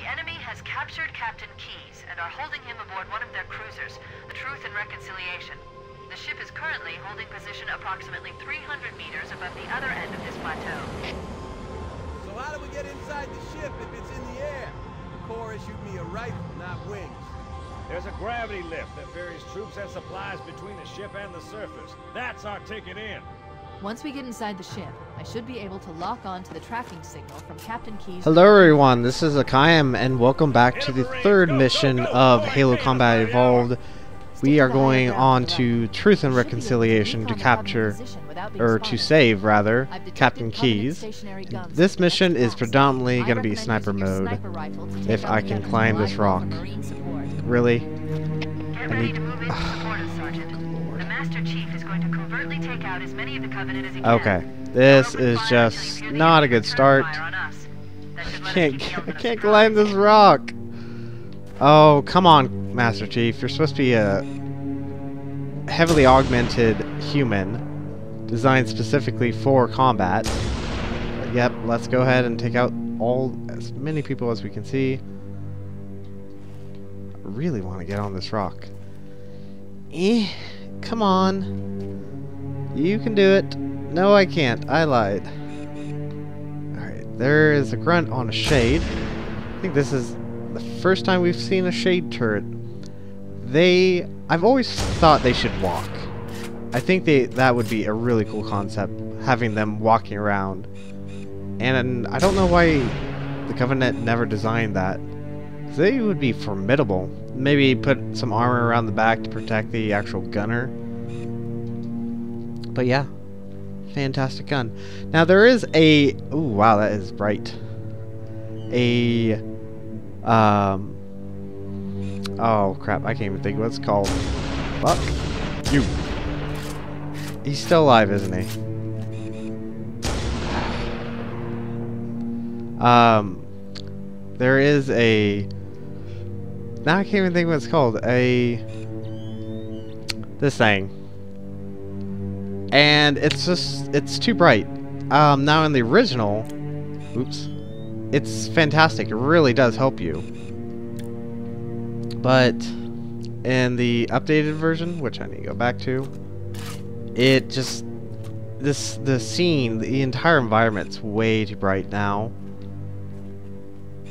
The enemy has captured Captain Keyes and are holding him aboard one of their cruisers, the Truth and Reconciliation. The ship is currently holding position approximately 300 meters above the other end of this plateau. So how do we get inside the ship if it's in the air? The Corps issued me a rifle, not wings. There's a gravity lift that ferries troops and supplies between the ship and the surface. That's our ticket in. Once we get inside the ship, I should be able to lock on to the tracking signal from Captain Keyes. Hello everyone, this is Hakaym and welcome back to the third mission of Halo Combat Evolved. We are going on to Truth and Reconciliation to capture, or to save rather, Captain Keyes. This mission is predominantly going to be sniper mode, if I can climb this rock. Really? Get ready Master Chief is going to covertly take out as many of the Covenant as he can. Okay, this is just not a good start. fire on us. That should let us Can't, I can't climb this rock. Oh, come on, Master Chief. You're supposed to be a heavily augmented human designed specifically for combat. But yep, let's go ahead and take out all as many people as we can see. I really want to get on this rock. Eh, come on. You can do it. No, I can't. I lied. Alright, there is a grunt on a shade. I think this is the first time we've seen a shade turret. They... I've always thought they should walk. I think they that would be a really cool concept, having them walking around. And I don't know why the Covenant never designed that. They would be formidable. Maybe put some armor around the back to protect the actual gunner. But yeah, fantastic gun. Now there is a ooh wow that is bright. A um oh crap I can't even think what it's called. Fuck you. He's still alive, isn't he? Um there is a now I can't even think what it's called. A this thing and it's just it's too bright. Um, now in the original, oops, it's fantastic. It really does help you. But in the updated version, which I need to go back to, it just this the scene, the entire environment's way too bright now.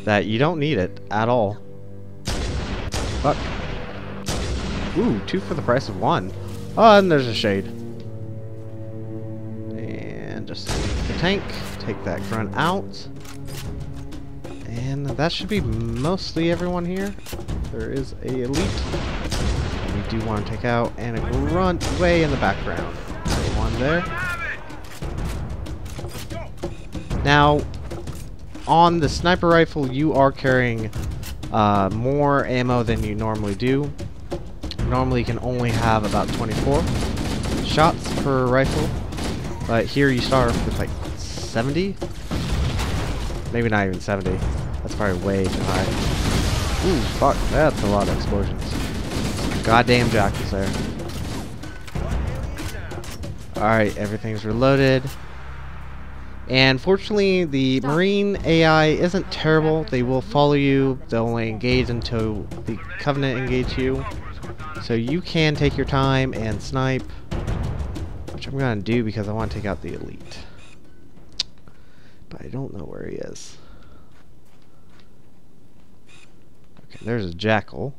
That you don't need it at all. Fuck. Ooh, two for the price of one. Oh, and there's a shade. And just the tank. Take that grunt out. And that should be mostly everyone here. There is a elite. We do want to take out and a grunt way in the background. One there. Now, on the sniper rifle, you are carrying uh, more ammo than you normally do. Normally, you can only have about 24 shots per rifle, but here you start with like 70. Maybe not even 70. That's probably way too high. Ooh, fuck, that's a lot of explosions. Goddamn jackals there. Alright, everything's reloaded. And fortunately, the Marine AI isn't terrible. They will follow you. They'll only engage until the Covenant engage you. So you can take your time and snipe. Which I'm going to do because I want to take out the Elite. But I don't know where he is. Okay, there's a Jackal.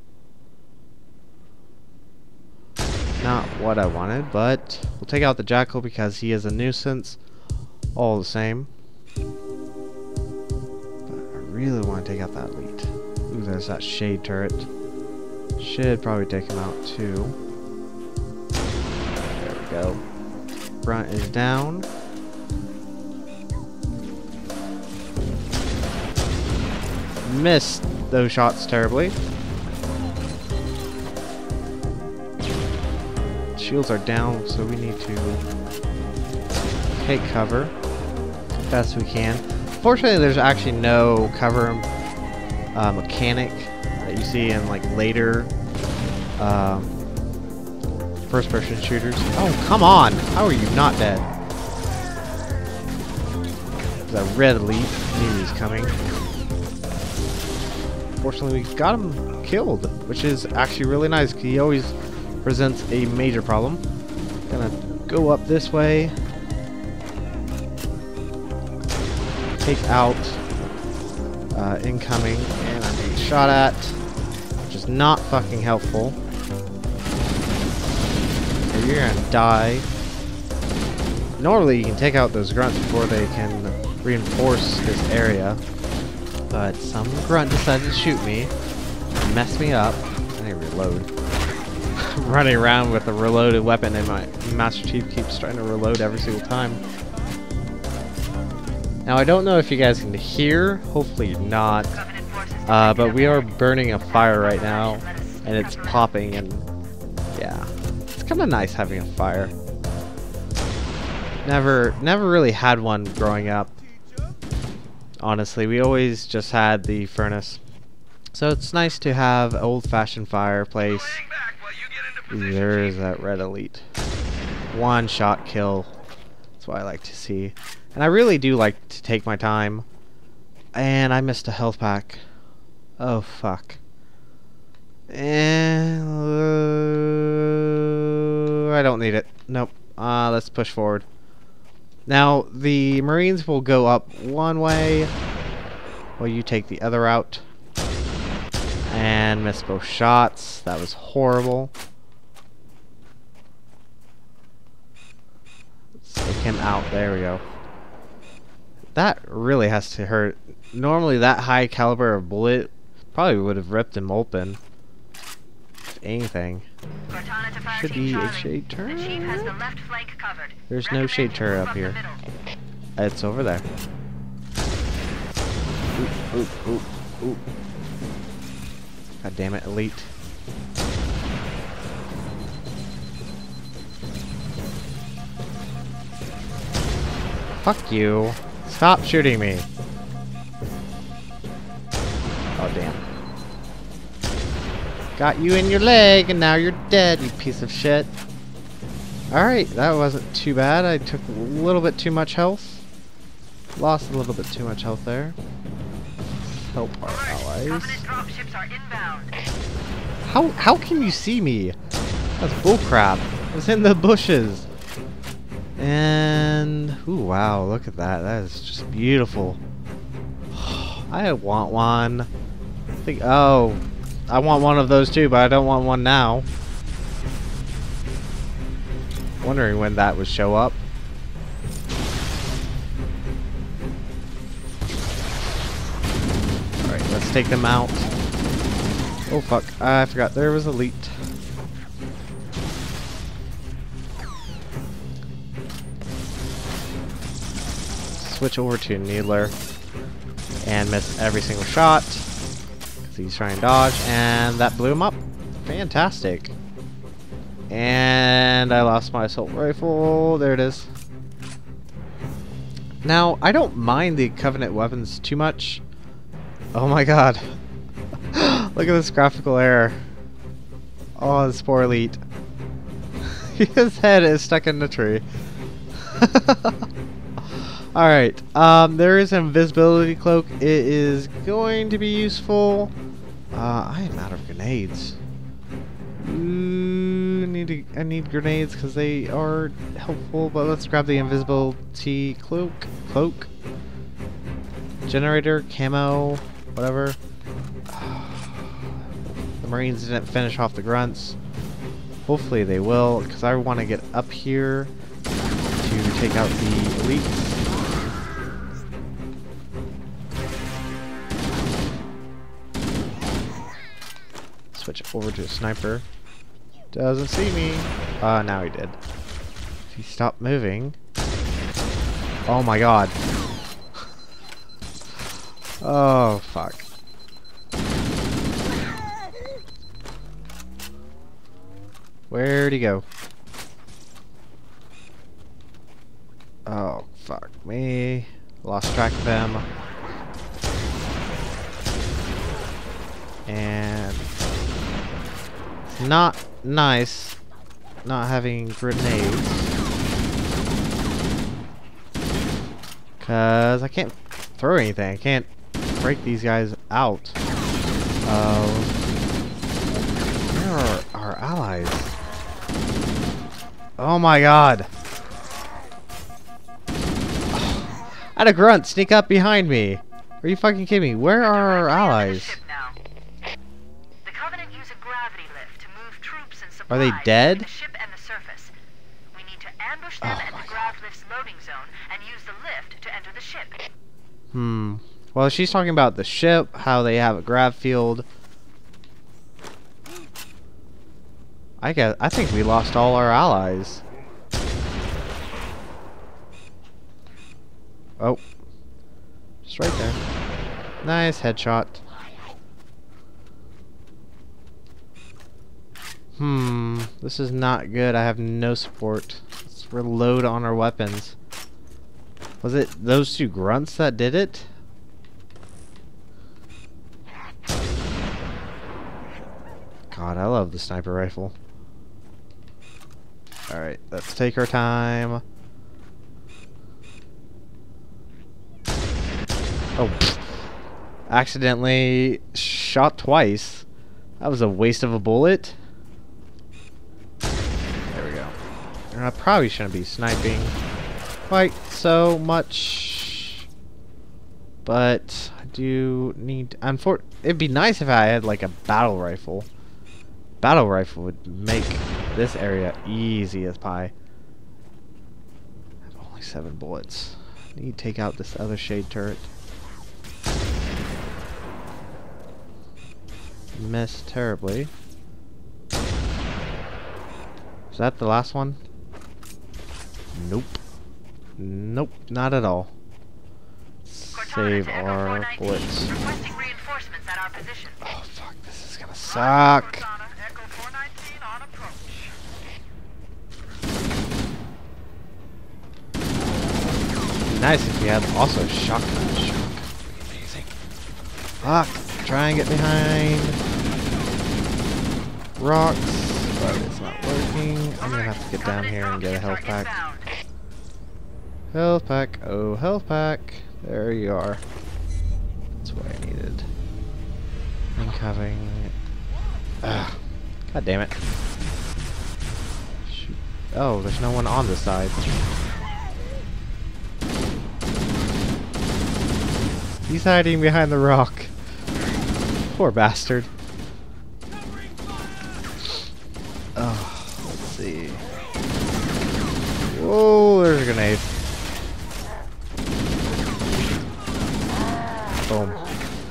Not what I wanted, but we'll take out the Jackal because he is a nuisance all the same. But I really want to take out that elite. Ooh, there's that shade turret. Should probably take him out too. There we go. Front is down. Missed those shots terribly. Shields are down, so we need to take cover as best we can. Fortunately, there's actually no cover uh, mechanic that you see in like later um, first-person shooters. Oh, come on! How are you not dead? The red elite knew he was coming. fortunately we got him killed, which is actually really nice. Because he always presents a major problem. Gonna go up this way. Take out uh, incoming, and I'm being shot at, which is not fucking helpful. You're gonna die. Normally you can take out those grunts before they can reinforce this area. But some grunt decided to shoot me, mess me up. I need to reload. Running around with a reloaded weapon and my Master Chief keeps trying to reload every single time. Now I don't know if you guys can hear, hopefully not, uh, but we are burning a fire right now, and it's popping and yeah, it's kind of nice having a fire. Never, never really had one growing up. Honestly, we always just had the furnace, so it's nice to have old-fashioned fireplace. There is that red elite. One shot kill. That's what I like to see. And I really do like to take my time. And I missed a health pack. Oh fuck. And uh, I don't need it. Nope. Uh, let's push forward. Now the Marines will go up one way, while you take the other route. And missed both shots. That was horrible. Let's take him out. There we go. That really has to hurt. Normally that high caliber of bullet probably would have ripped him open. If anything. Cortana to fire Should be a shade has the left flank covered. There's no shade turret up here. It's over there. Oop, oop, oop, oop. God damn it, elite. Fuck you. Stop shooting me. Oh, damn. Got you in your leg, and now you're dead, you piece of shit. Alright, that wasn't too bad. I took a little bit too much health. Lost a little bit too much health there. Help our allies. Covenant dropships are inbound. How how can you see me? That's bullcrap. I was in the bushes. And ooh wow, look at that. That is just beautiful. I want one. I think oh I want one of those too, but I don't want one now. Wondering when that would show up. Alright, let's take them out. Oh fuck, I forgot there was elite. Switch over to Needler and miss every single shot. 'cause he's trying to dodge, and that blew him up. Fantastic. And I lost my assault rifle. There it is. Now, I don't mind the Covenant weapons too much. Oh my god. Look at this graphical error. Oh, this poor elite. His head is stuck in the tree. Alright, um, there is an invisibility cloak. It is going to be useful. Uh, I am out of grenades. Ooh, need to, I need grenades because they are helpful, but let's grab the invisibility cloak. Cloak. Generator, camo, whatever. The Marines didn't finish off the grunts. Hopefully they will, because I want to get up here to take out the elites. Over to a sniper. Doesn't see me. Uh, now he did. He stopped moving. Oh my god. oh, fuck. Where'd he go? Oh, fuck me. Lost track of him. And not nice not having grenades. Cause I can't throw anything. I can't break these guys out. Uh, where are our allies? Oh my god. I had a grunt sneak up behind me. Are you fucking kidding me? Where are our allies? ship now. The Covenant use a gravity lift to move troops and Are they dead? the ship and the surface. We need to ambush Oh at the grav lift's loading zone and use the lift to enter the ship. Hmm. Well, she's talking about the ship, how they have a grav field. I guess I think we lost all our allies. Oh. Just right there. Nice headshot. Hmm. This is not good. I have no support. Let's reload on our weapons. Was it those two grunts that did it? God, I love the sniper rifle. Alright, let's take our time. Oh, accidentally shot twice. That was a waste of a bullet. There we go. And I probably shouldn't be sniping quite so much. But I do need. Unfor- it'd be nice if I had like a battle rifle. Battle rifle would make this area easy as pie. I have only seven bullets. I need to take out this other shade turret. Missed terribly. Is that the last one? Nope. Nope, not at all. Save our 419, bullets. Requesting reinforcements at our position. Oh fuck, this is gonna suck. Cortana, Echo 419 on approach. Nice if we had also shotgun. Be amazing. Fuck, try and get behind rocks, but it's not working. I'm gonna have to get down here and get a health pack. Health pack, oh health pack. There you are. That's what I needed. Incoming. Ugh. God damn it. Shoot. Oh, there's no one on this side. He's hiding behind the rock. Poor bastard. Oh, let's see. Whoa, there's a grenade.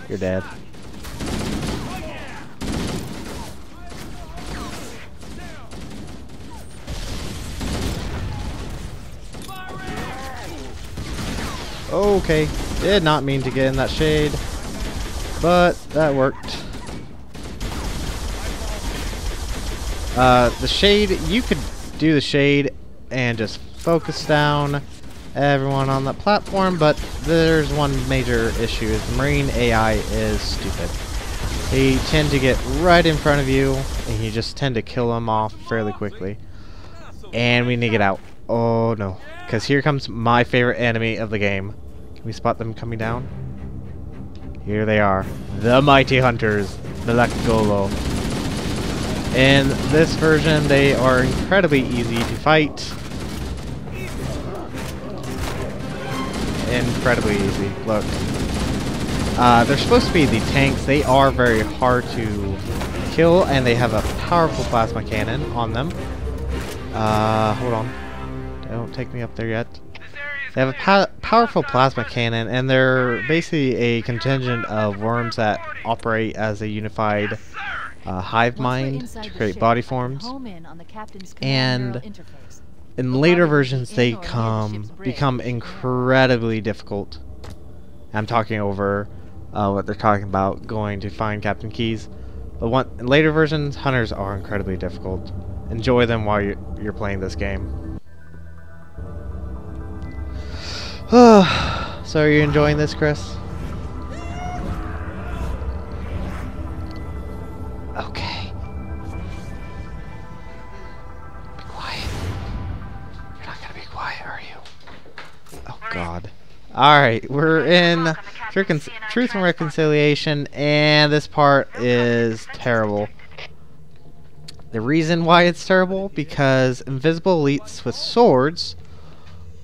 You're dead. Okay, did not mean to get in that shade, but that worked. Uh, the shade, you could do the shade and just focus down everyone on that platform, but there's one major issue, is the Marine AI is stupid. They tend to get right in front of you, and you just tend to kill them off fairly quickly. And we need to get out. Oh no. Because here comes my favorite enemy of the game. Can we spot them coming down? Here they are. The Mighty Hunters. Black Golo. In this version, they are incredibly easy to fight. Incredibly easy. Look. Uh, they're supposed to be the tanks. They are very hard to kill, and they have a powerful plasma cannon on them. Uh, hold on. Don't take me up there yet. They have a pow powerful plasma cannon, and they're basically a contingent of worms that operate as a unified uh, hive mind to create body forms. home in on the captain's And command neural interface. In later versions, they or near the come become incredibly difficult. I'm talking over uh, what they're talking about going to find Captain Keyes. But one, in later versions, hunters are incredibly difficult. Enjoy them while you're, you're playing this game. so, are you enjoying this, Chris? Welcome to Captain Truth and, truth and reconciliation, and this part is terrible. The reason why it's terrible because invisible elites with swords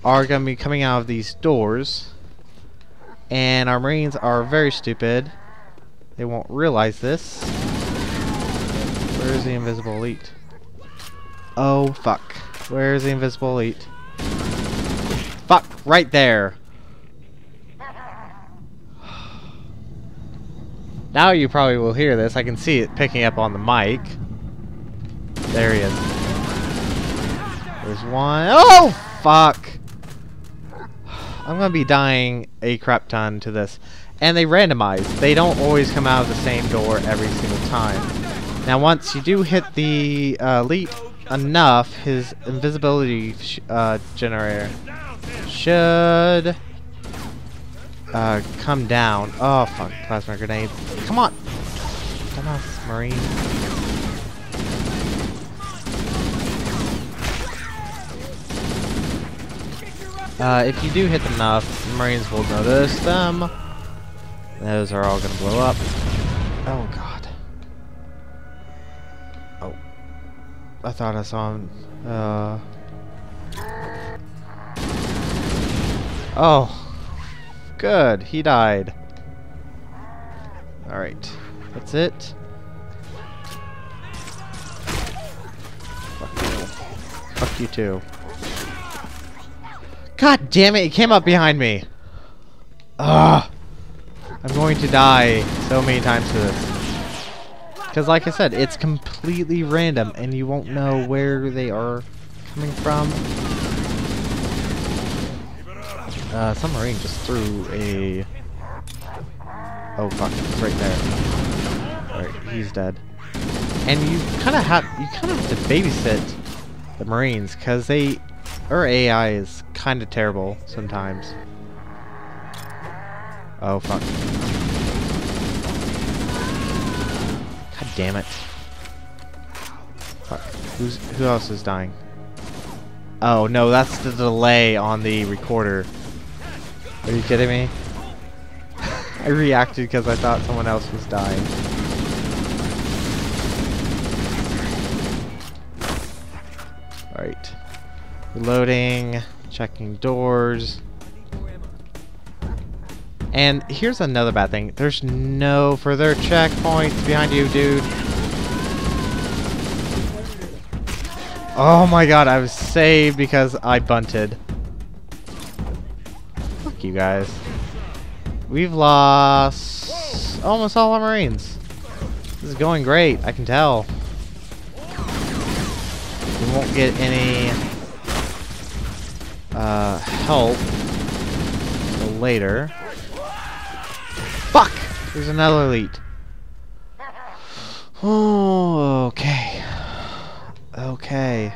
are going to be coming out of these doors, and our marines are very stupid. They won't realize this. Where's the invisible elite? Oh fuck! Where's the invisible elite? Fuck! Right there. Now you probably will hear this. I can see it picking up on the mic. There he is. There's one. Oh, fuck. I'm gonna be dying a crap ton to this. And they randomize. They don't always come out of the same door every single time. Now, once you do hit the uh, elite enough, his invisibility sh uh, generator should uh, come down. Oh, fuck. Plasma grenade. Come on. Dumbass Marine. Uh, if you do hit them enough, the Marines will notice them. Those are all gonna blow up. Oh, God. Oh. I thought I saw him. Uh. Oh. Good, he died. Alright, that's it. Fuck you. Fuck you too. God damn it, he came up behind me! Ugh! I'm going to die so many times to this. Because like I said, it's completely random and you won't know where they are coming from. Uh, some marine just threw a... Oh fuck, it's right there. Alright, he's dead. And you kind of have you kind of have to babysit the marines because they our AI is kind of terrible sometimes. Oh fuck. God damn it. Fuck. Who's who else is dying? Oh no, that's the delay on the recorder. Are you kidding me? I reacted because I thought someone else was dying. Alright. Reloading, checking doors. And here's another bad thing. There's no further checkpoints behind you, dude. Oh my god, I was saved because I bunted. You guys. We've lost almost all our Marines. This is going great, I can tell. We won't get any uh, help until later. Fuck! There's another elite. Oh, okay. Okay.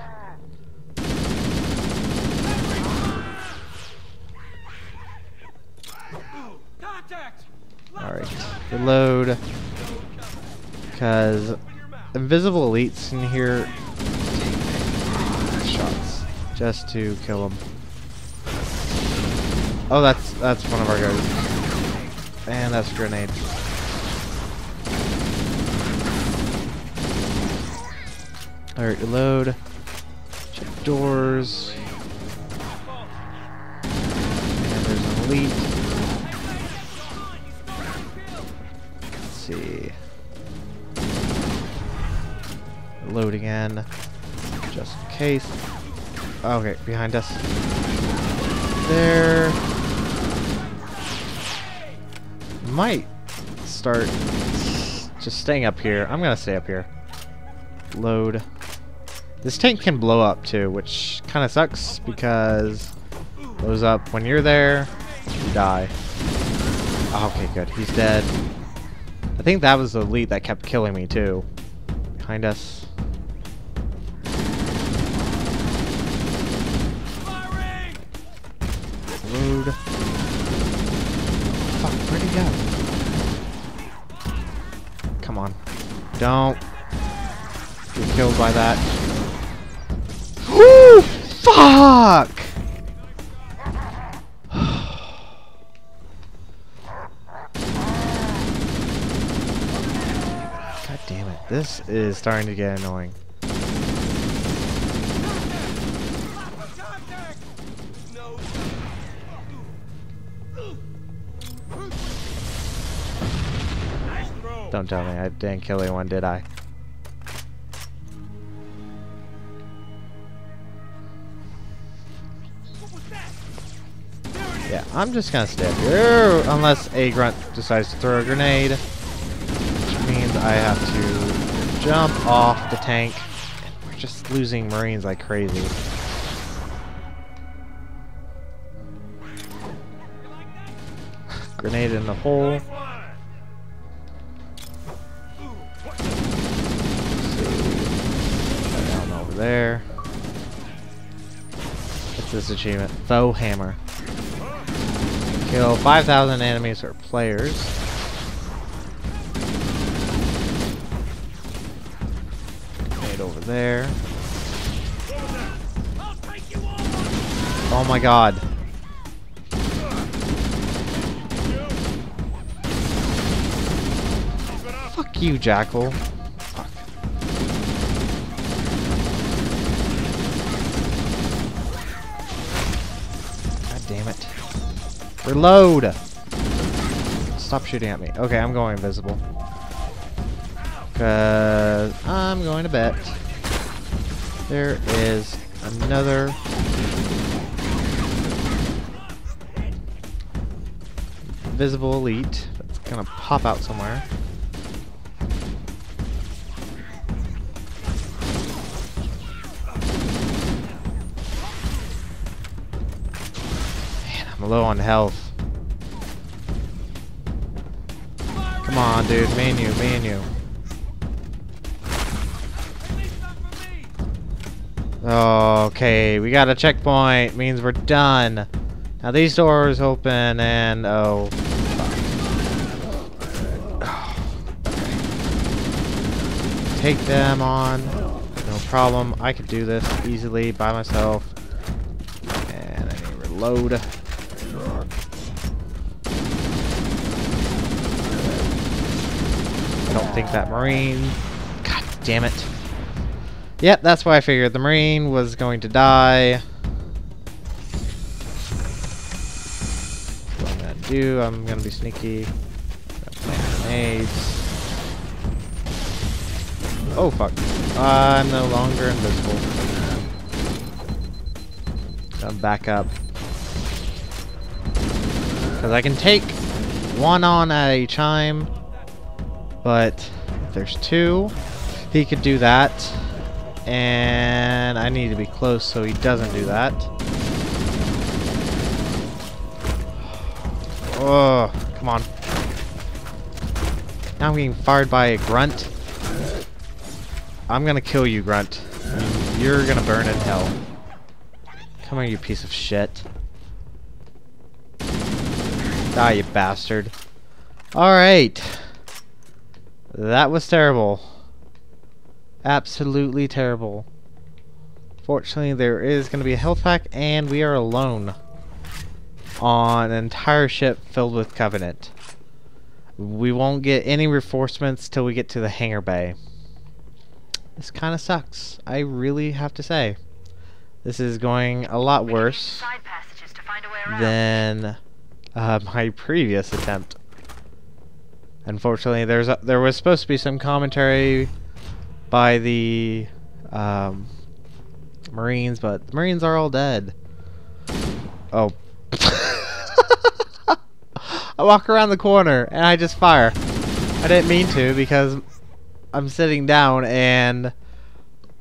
Alright. Reload. Because invisible elites in here shots just to kill them. Oh, that's that's one of our guys. And that's a grenade. Alright, reload. Check doors. And there's an elite. Load again. Just in case. Okay, behind us. There. Might start just staying up here. I'm gonna stay up here. Load. This tank can blow up too, which kind of sucks because blows up when you're there, you die. Oh, okay, good. He's dead. I think that was the elite that kept killing me too. Behind us. Don't get killed by that. Ooh! Fuck! God damn it. This is starting to get annoying. Don't tell me I didn't kill anyone, did I? Yeah, I'm just gonna stay up here unless a grunt decides to throw a grenade, which means I have to jump off the tank. And we're just losing marines like crazy. Grenade in the hole. Achievement? Foe hammer. Kill 5,000 enemies or players. Grenade over there. Oh my god. Fuck you, Jackal. Reload! Stop shooting at me. Okay, I'm going invisible. Cause I'm going to bet there is another invisible elite that's gonna pop out somewhere. Low on health. Come on, dude. Me and you, me and you. Okay, we got a checkpoint. Means we're done. Now these doors open and oh. Take them on. No problem. I could do this easily by myself. And I need to reload. I don't think that marine. God damn it. Yep, that's why I figured the marine was going to die. What I'm gonna do, I'm gonna be sneaky. Grenades. Oh fuck. I'm no longer invisible. Gonna back up. Because I can take one on at a time, but if there's two, he could do that. And I need to be close so he doesn't do that. Oh, come on. Now I'm getting fired by a grunt. I'm gonna kill you, grunt. You're gonna burn in hell. Come here, you piece of shit. Die, you bastard. Alright. That was terrible. Absolutely terrible. Fortunately, there is going to be a health pack, and we are alone on an entire ship filled with Covenant. We won't get any reinforcements till we get to the hangar bay. This kind of sucks. I really have to say. This is going a lot We can use worse Side passages to find a way around. than uh, my previous attempt. Unfortunately, there's a, there was supposed to be some commentary by the um, Marines, but the Marines are all dead. Oh. I walk around the corner and I just fire. I didn't mean to because I'm sitting down and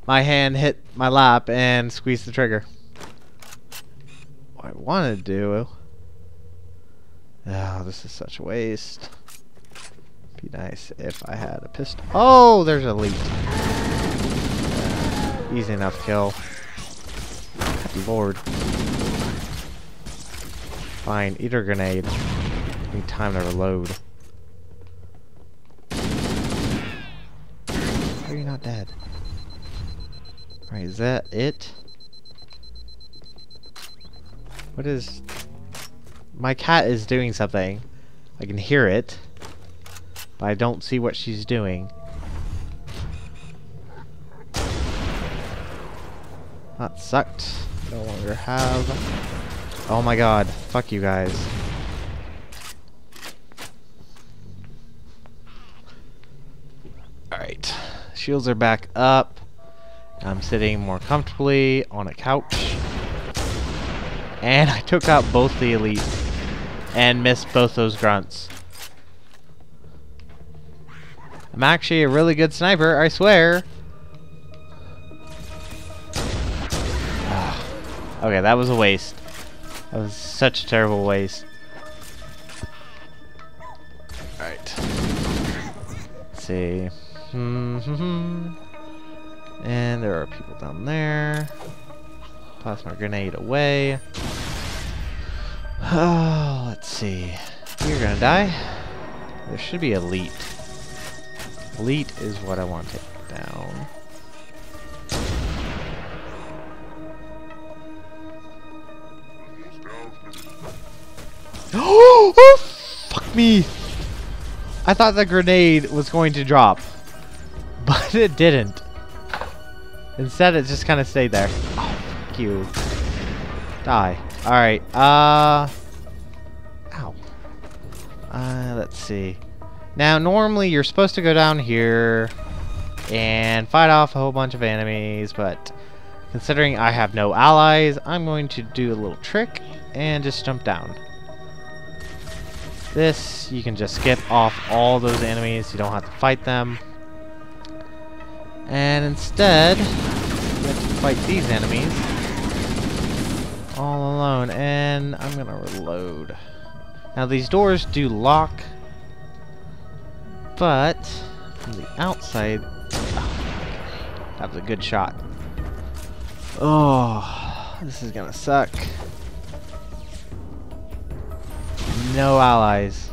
my hand hit my lap and squeezed the trigger. What I want to do. Oh, this is such a waste. Be nice if I had a pistol. Oh, there's a leak. Easy enough kill. Good lord. Fine, eat a grenade. Need time to reload. How are you not dead? Alright, is that it? What is my cat is doing something. I can hear it. But I don't see what she's doing. That sucked. No longer have. Oh my god. Fuck you guys. Alright. Shields are back up. I'm sitting more comfortably on a couch. And I took out both the elites. And missed both those grunts. I'm actually a really good sniper, I swear. Ah. okay, that was a waste. That was such a terrible waste. Alright. Let's see. Hmm, hmm, hmm. and there are people down there. Plasma grenade away. Oh, let's see. You're gonna die. There should be elite. Elite is what I want to take down. oh, fuck me! I thought the grenade was going to drop, but it didn't. Instead, it just kind of stayed there. Oh, fuck you. Die. Alright, uh... Ow. Uh, let's see. Now, normally you're supposed to go down here and fight off a whole bunch of enemies, but considering I have no allies, I'm going to do a little trick and just jump down. This, you can just skip off all those enemies, you don't have to fight them. And instead, you have to fight these enemies all alone, and I'm gonna reload. Now these doors do lock but from the outside, oh, that was a good shot. Oh, this is gonna suck. No allies.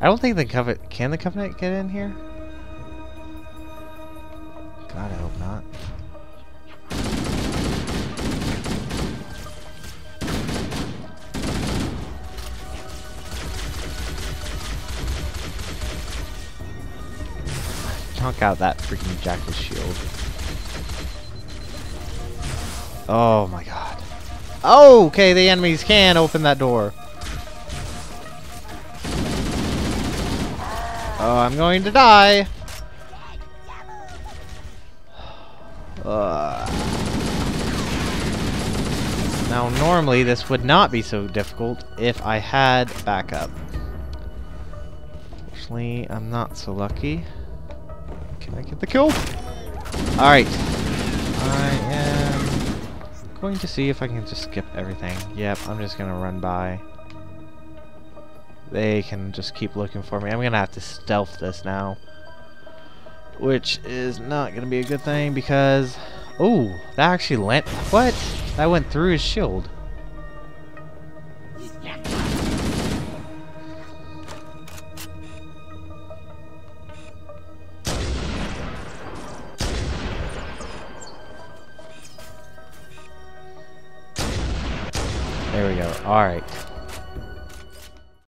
I don't think the covenant can the covenant get in here. God, I hope not. Knock out that freaking Jackal shield. Oh my god. Oh, okay, the enemies can open that door. Oh, I'm going to die. Uh. Now, normally this would not be so difficult if I had backup. Fortunately, I'm not so lucky. Can I get the kill? Alright. I am going to see if I can just skip everything. Yep, I'm just going to run by. They can just keep looking for me. I'm going to have to stealth this now. Which is not going to be a good thing because... Oh, that actually went... What? That went through his shield. Go. Alright.